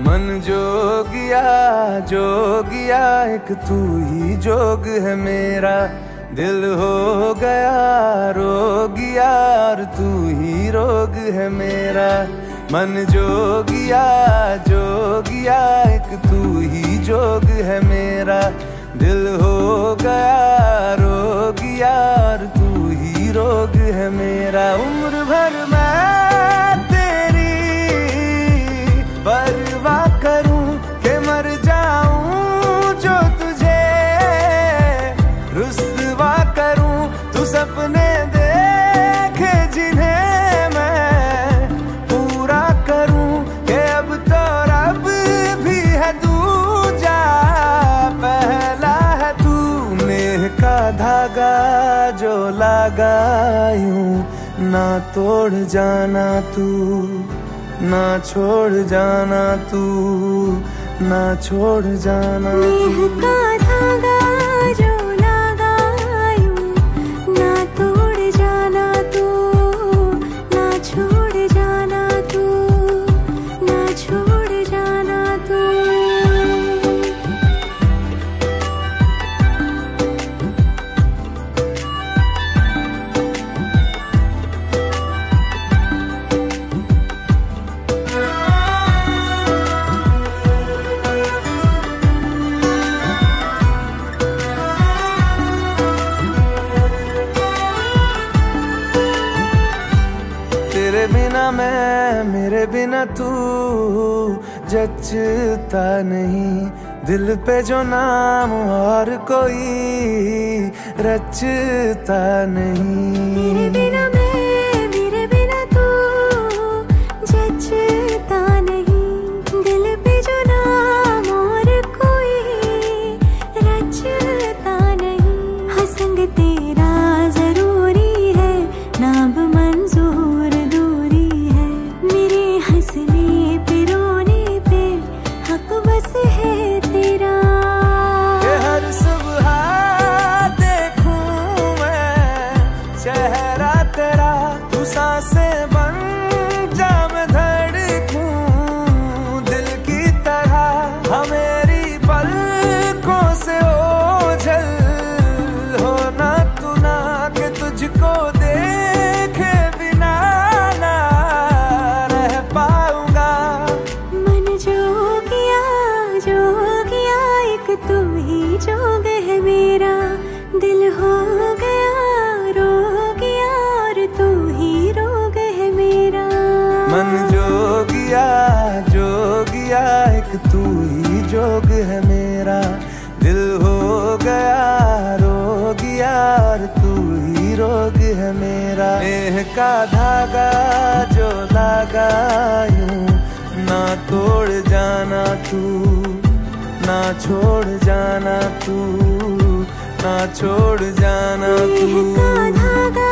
मन जोगिया जोगिया, एक तू ही जोग है मेरा। दिल हो गया, रोगिया, और तू ही रोग है मेरा। मन जोगिया जोगिया, एक तू ही जोग है मेरा। दिल हो गया, रोगिया, और तू ही रोग है मेरा। उम्र सपने देखे जिन्हें मैं पूरा करूँ के अब तो रब भी है दूजा। पहला है तू का धागा जो लगा यूँ ना तोड़ जाना तू ना छोड़ जाना तू ना छोड़ जाना नेह तेरे बिना मैं, मेरे बिना तू जचता नहीं। दिल पे जो नाम और कोई रचता नहीं। मेरे बिना साँसें बन जा मैं धड़कूं। दिल की तरह हाँ मेरी पलकों से ओझल होना तू ना कि तुझको देखे बिना ना रह पाऊँगा। मन जोगिया जोगिया एक तू ही जोग जोग है मेरा। दिल हो गया रोग यार तू ही रोग है मेरा। नेह का धागा जो लगा यूँ ना तोड़ जाना तू ना छोड़ जाना तू ना छोड़ जाना तू। धागा